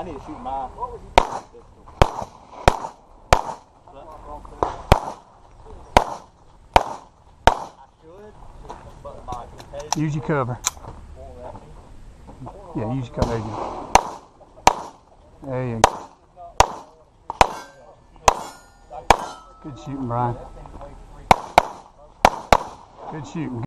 I need to shoot my. Use your cover. Yeah, use your cover. There you go. There you go. Good shooting, Brian. Good shooting.